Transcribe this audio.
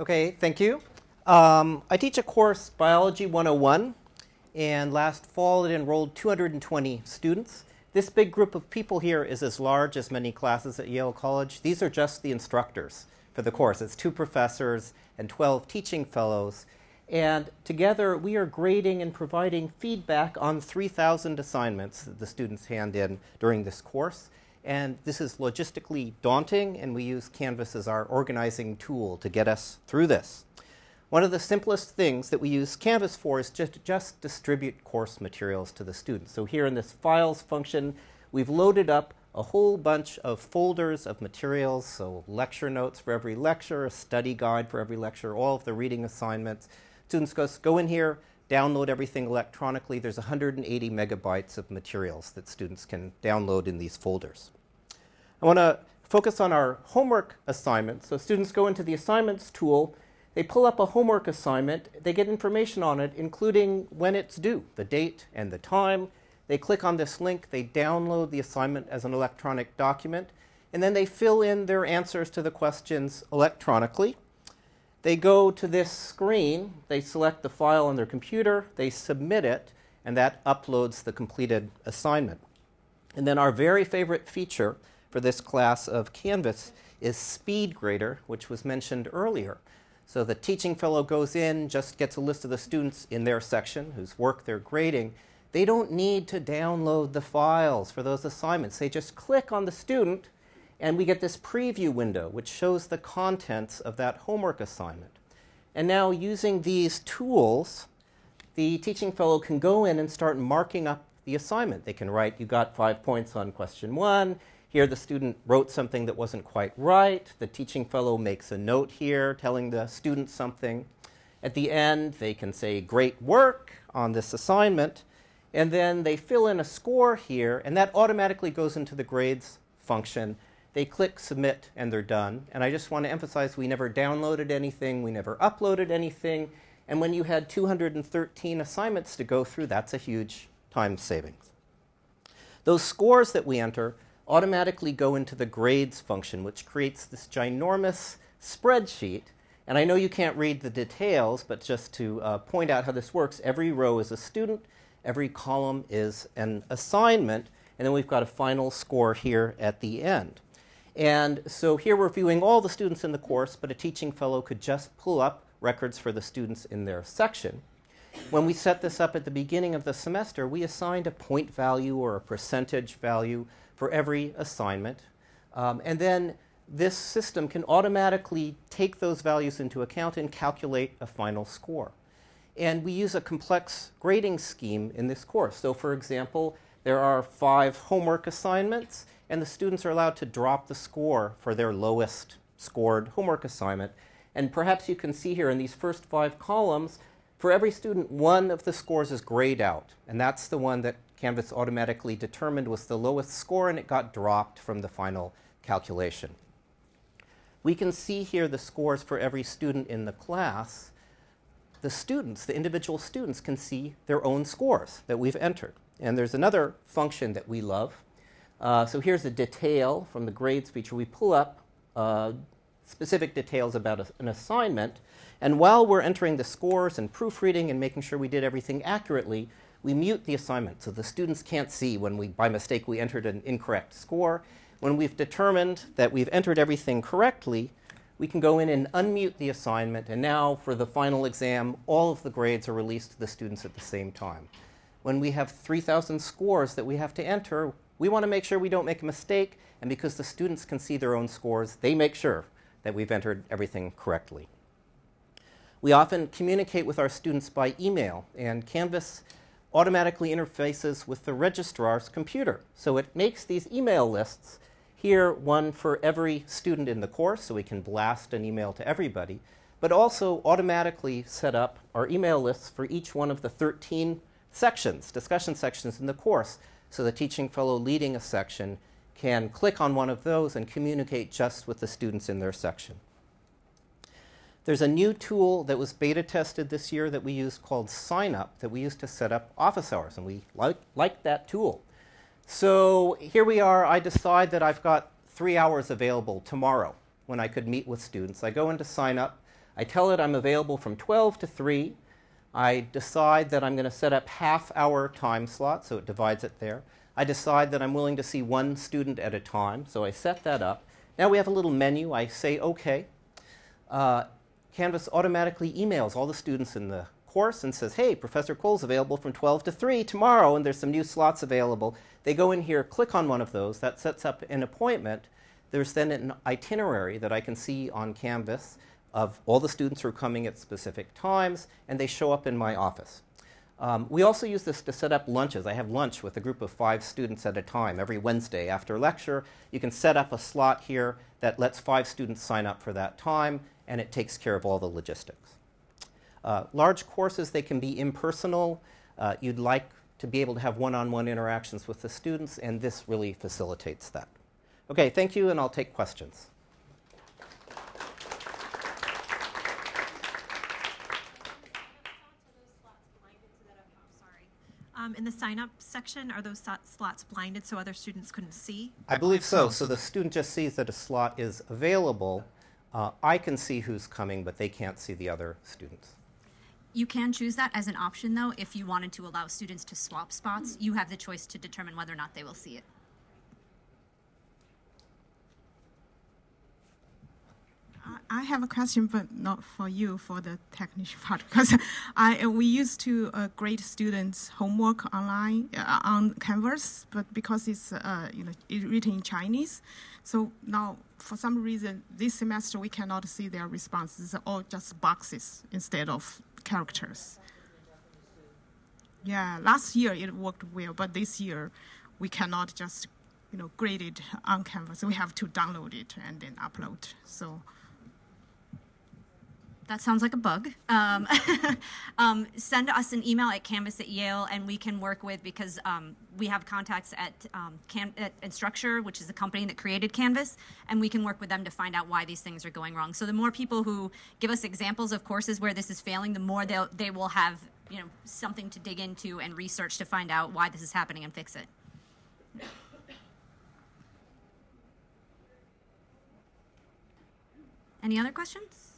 Okay, thank you. Um, I teach a course, Biology 101, and last fall it enrolled 220 students. This big group of people here is as large as many classes at Yale College. These are just the instructors for the course. It's two professors and 12 teaching fellows. And together we are grading and providing feedback on 3,000 assignments that the students hand in during this course. And this is logistically daunting, and we use Canvas as our organizing tool to get us through this. One of the simplest things that we use Canvas for is just, just distribute course materials to the students. So here in this files function, we've loaded up a whole bunch of folders of materials, so lecture notes for every lecture, a study guide for every lecture, all of the reading assignments. Students go, go in here, download everything electronically. There's 180 megabytes of materials that students can download in these folders. I want to focus on our homework assignments. So students go into the assignments tool, they pull up a homework assignment, they get information on it, including when it's due, the date and the time. They click on this link, they download the assignment as an electronic document, and then they fill in their answers to the questions electronically. They go to this screen, they select the file on their computer, they submit it, and that uploads the completed assignment. And then our very favorite feature for this class of Canvas is SpeedGrader, which was mentioned earlier. So the teaching fellow goes in, just gets a list of the students in their section whose work they're grading. They don't need to download the files for those assignments. They just click on the student and we get this preview window, which shows the contents of that homework assignment. And now using these tools, the teaching fellow can go in and start marking up the assignment. They can write, you got five points on question one. Here the student wrote something that wasn't quite right. The teaching fellow makes a note here telling the student something. At the end, they can say, great work on this assignment. And then they fill in a score here, and that automatically goes into the grades function they click submit and they're done. And I just want to emphasize we never downloaded anything, we never uploaded anything. And when you had 213 assignments to go through, that's a huge time savings. Those scores that we enter automatically go into the grades function, which creates this ginormous spreadsheet. And I know you can't read the details, but just to uh, point out how this works, every row is a student, every column is an assignment, and then we've got a final score here at the end. And so here we're viewing all the students in the course, but a teaching fellow could just pull up records for the students in their section. When we set this up at the beginning of the semester, we assigned a point value or a percentage value for every assignment. Um, and then this system can automatically take those values into account and calculate a final score. And we use a complex grading scheme in this course. So for example, there are five homework assignments, and the students are allowed to drop the score for their lowest scored homework assignment. And perhaps you can see here in these first five columns, for every student, one of the scores is grayed out. And that's the one that Canvas automatically determined was the lowest score, and it got dropped from the final calculation. We can see here the scores for every student in the class. The students, the individual students, can see their own scores that we've entered. And there's another function that we love uh, so here's a detail from the grades feature. We pull up uh, specific details about a, an assignment. And while we're entering the scores and proofreading and making sure we did everything accurately, we mute the assignment so the students can't see when we, by mistake, we entered an incorrect score. When we've determined that we've entered everything correctly, we can go in and unmute the assignment. And now for the final exam, all of the grades are released to the students at the same time. When we have 3,000 scores that we have to enter, we want to make sure we don't make a mistake, and because the students can see their own scores, they make sure that we've entered everything correctly. We often communicate with our students by email, and Canvas automatically interfaces with the registrar's computer. So it makes these email lists, here one for every student in the course, so we can blast an email to everybody, but also automatically set up our email lists for each one of the 13 sections, discussion sections in the course, so the teaching fellow leading a section can click on one of those and communicate just with the students in their section. There's a new tool that was beta tested this year that we use called SignUp that we use to set up office hours, and we like, like that tool. So here we are. I decide that I've got three hours available tomorrow when I could meet with students. I go into SignUp. I tell it I'm available from 12 to 3. I decide that I'm going to set up half hour time slot, so it divides it there. I decide that I'm willing to see one student at a time, so I set that up. Now we have a little menu. I say OK. Uh, Canvas automatically emails all the students in the course and says, hey, Professor Koelle's available from 12 to 3 tomorrow, and there's some new slots available. They go in here, click on one of those. That sets up an appointment. There's then an itinerary that I can see on Canvas of all the students who are coming at specific times, and they show up in my office. Um, we also use this to set up lunches. I have lunch with a group of five students at a time every Wednesday after lecture. You can set up a slot here that lets five students sign up for that time, and it takes care of all the logistics. Uh, large courses, they can be impersonal. Uh, you'd like to be able to have one-on-one -on -one interactions with the students, and this really facilitates that. Okay, thank you, and I'll take questions. Um, in the sign-up section, are those slots blinded so other students couldn't see? I believe so. So the student just sees that a slot is available. Uh, I can see who's coming, but they can't see the other students. You can choose that as an option, though, if you wanted to allow students to swap spots. You have the choice to determine whether or not they will see it. I have a question, but not for you, for the technician part, because I we used to uh, grade students' homework online uh, on Canvas, but because it's uh, you know written in Chinese, so now for some reason this semester we cannot see their responses. All just boxes instead of characters. Yeah, last year it worked well, but this year we cannot just you know grade it on Canvas. We have to download it and then upload. So that sounds like a bug. Um, um, send us an email at Canvas at Yale, and we can work with because um, we have contacts at, um, Can- at Instructure, which is the company that created Canvas, and we can work with them to find out why these things are going wrong. So the more people who give us examples of courses where this is failing, the more they they will have you know something to dig into and research to find out why this is happening and fix it. Any other questions?